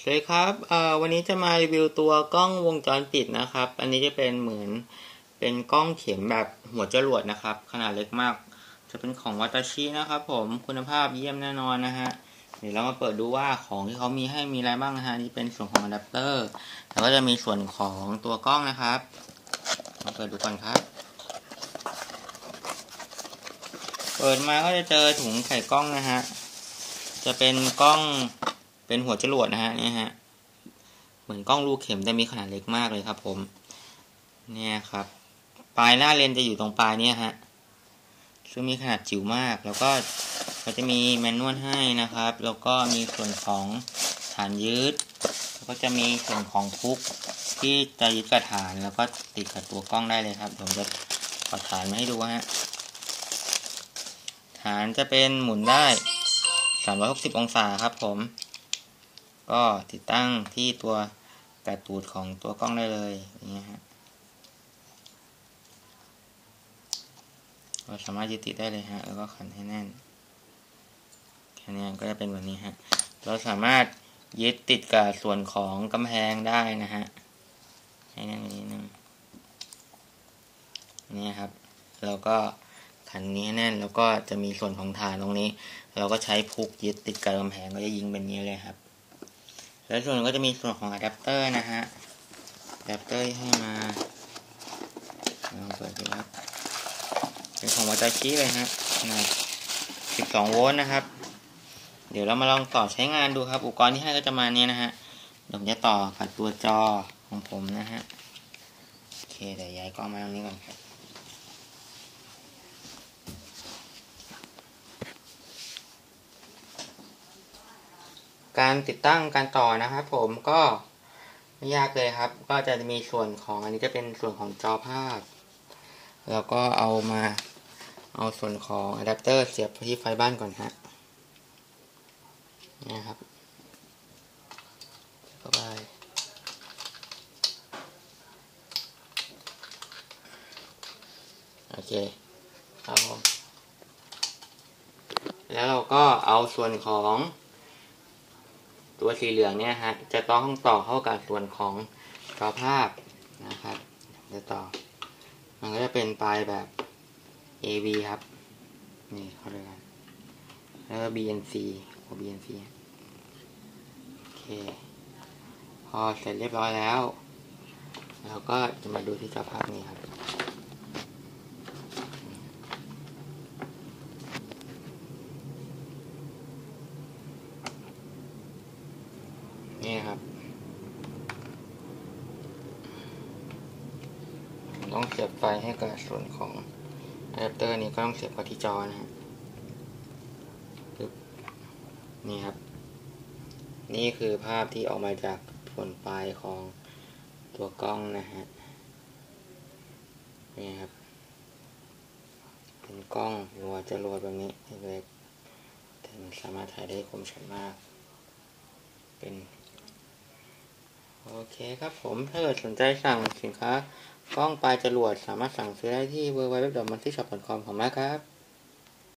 สวัสดีครับอ่อวันนี้จะมารีวิวตัวกล้องวงจรปิดนะครับ อันนี้จะเป็นเหมือนเป็นกล้องเข็มแบบหัวจรวดนะครับ ขนาดเล็กมาก จะเป็นของวัตชินะครับ ผมคุณภาพเยี่ยมแน่นอนนะฮะเดี๋ยวเรามาเปิดดูว่าของที่เขามีให้มีอะไรบ้างนะฮะนี่เป็นส่วนของอะแดปเตอร์แล้วก็จะมีส่วนของตัวกล้องนะครับมาเปิดดูก่อนครับ เปิดมาก็จะเจอถุงไข่กล้องนะฮะจะเป็นกล้อง เป็นหัวจรวดนะฮะเนี่ยฮะเหมือนกล้องลูกเข็มแต่มีขนาดเล็กมากเลยครับ ผม เนี่ยครับ ปลายหน้าเลนจะอยู่ตรงปลายเนี่ยฮะซึ่งมีขนาดจิ๋วมาก แล้วก็ก็จะมีแมนนวลให้นะครับ แล้วก็มีส่วนของฐานยืดแล้วก็จะมีส่วนของพุกที่จะยึดกับฐานแล้วก็ติดกับตัวกล้องได้เลยครับผมจะขอฐานมาให้ดูฮะฐานจะเป็นหมุนได้ 360 องศาครับผม ก็ติดตั้งที่ตัวแปดตูดของตัวกล้องได้เลยอย่างเงี้ยฮะเราสามารถยึดติดได้เลยฮะแล้วก็ขันให้แน่นแค่นี้ก็จะเป็นแบบนี้ฮะเราสามารถยึดติดกับส่วนของกำแพงได้นะฮะให้แน่นนิดนึงนี่ครับเราก็ขันนี้แน่นแล้วก็จะมีส่วนของฐานตรงนี้ เราก็ใช้พุกยึดติดกับกำแพงก็จะยิงแบบนี้เลยครับ แล้วส่วนก็จะมีส่วนของอะแดปเตอร์นะฮะอะแดปเตอร์ให้มาลองเปิดดูครับเป็นของวัตาชิเลยฮะนาด12 โวลต์นะครับ เดี๋ยวเรามาลองต่อใช้งานดูครับ อุปกรณ์ที่ให้ก็จะมาเนี้ยนะฮะผมจะต่อกับตัวจอของผมนะฮะ โอเคเดี๋ยวย้ายกล้องมาตรงนี้ก่อนครับ การติดตั้งการต่อนะครับผมก็ไม่ยากเลยครับ ก็จะมีส่วนของอันนี้จะเป็นส่วนของจอภาพ แล้วก็เอามาเอาส่วนของอะแดปเตอร์เสียบที่ไฟบ้านก่อนฮะนี่ครับเข้าไปโอเคครับผมแล้วเราก็เอาส่วนของ ตัวสีเหลืองเนี่ยฮะจะต้องต่อเข้ากับส่วนของจอภาพนะครับจะต่อ มันก็จะเป็นปลายแบบ AB ครับ นี่เขาด้วยกันแล้วก็ BNC โอ BNC โอเค พอเสร็จเรียบร้อยแล้ว เราก็จะมาดูที่จอภาพนี้ครับ นี่ครับ ต้องเสียบไฟให้กับส่วนของอะแดปเตอร์นี้ก็ต้องเสียบกับที่จอนะฮะนี่ครับ นี่คือภาพที่ออกมาจากส่วนปลายของตัวกล้องนะฮะ นี่ครับ เป็นกล้องรัวจะรัวแบบนี้เล็กแต่มันสามารถถ่ายได้คมชัดมาก เป็น โอเคครับผมถ้าเกิดสนใจสั่งสินค้ากล้องปลายจรวดสามารถสั่งซื้อได้ที่ w w w m a n t i s h o p c o m ของมากครับ